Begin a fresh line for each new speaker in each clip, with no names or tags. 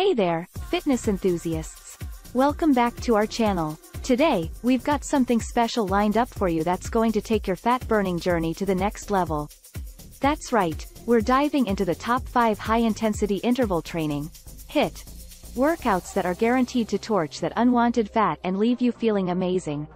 Hey there, fitness enthusiasts. Welcome back to our channel. Today, we've got something special lined up for you that's going to take your fat burning journey to the next level. That's right, we're diving into the top 5 high-intensity interval training, HIIT, workouts that are guaranteed to torch that unwanted fat and leave you feeling amazing.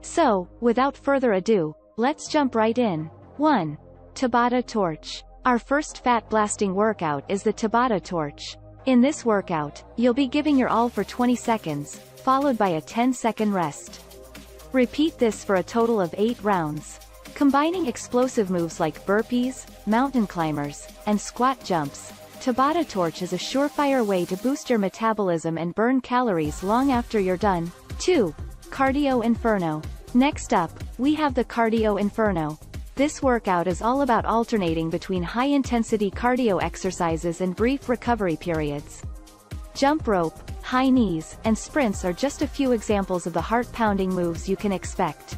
So, without further ado, let's jump right in. 1. Tabata Torch. Our first fat-blasting workout is the Tabata Torch. In this workout, you'll be giving your all for 20 seconds, followed by a 10-second rest. Repeat this for a total of 8 rounds. Combining explosive moves like burpees, mountain climbers, and squat jumps, Tabata Torch is a surefire way to boost your metabolism and burn calories long after you're done. 2. Cardio Inferno. Next up, we have the Cardio Inferno. This workout is all about alternating between high-intensity cardio exercises and brief recovery periods. Jump rope, high knees, and sprints are just a few examples of the heart-pounding moves you can expect.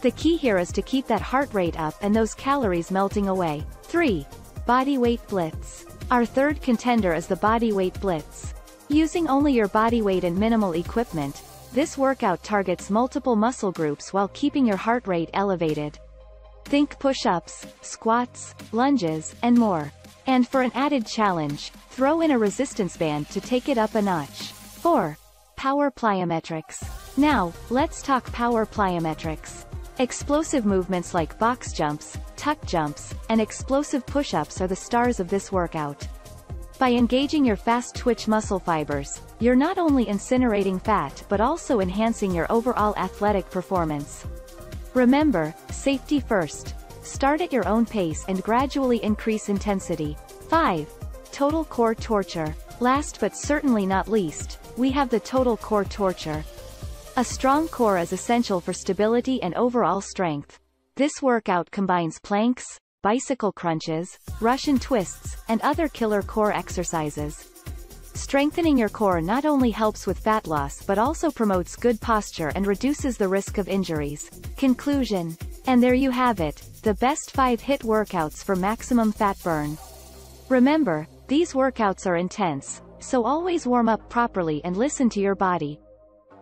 The key here is to keep that heart rate up and those calories melting away. 3. Body Weight Blitz. Our third contender is the Body Weight Blitz. Using only your body weight and minimal equipment, this workout targets multiple muscle groups while keeping your heart rate elevated. Think push-ups, squats, lunges, and more. And for an added challenge, throw in a resistance band to take it up a notch. 4. Power plyometrics. Now, let's talk power plyometrics. Explosive movements like box jumps, tuck jumps, and explosive push-ups are the stars of this workout. By engaging your fast twitch muscle fibers, you're not only incinerating fat but also enhancing your overall athletic performance. Remember, safety first. Start at your own pace and gradually increase intensity. 5. Total Core Torcher. Last but certainly not least, we have the Total Core Torcher. A strong core is essential for stability and overall strength. This workout combines planks, bicycle crunches, Russian twists, and other killer core exercises. Strengthening your core not only helps with fat loss but also promotes good posture and reduces the risk of injuries. Conclusion. And there you have it, the best 5 HIIT workouts for maximum fat burn. Remember, these workouts are intense, so always warm up properly and listen to your body.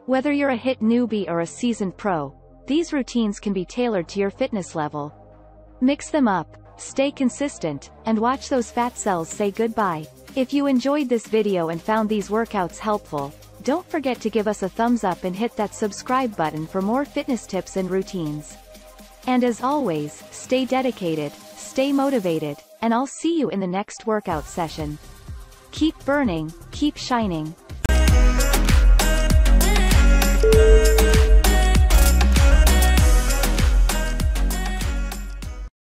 Whether you're a HIIT newbie or a seasoned pro, these routines can be tailored to your fitness level. Mix them up, stay consistent, and watch those fat cells say goodbye. If you enjoyed this video and found these workouts helpful, don't forget to give us a thumbs up and hit that subscribe button for more fitness tips and routines. And as always, stay dedicated, stay motivated, and I'll see you in the next workout session. Keep burning, keep shining,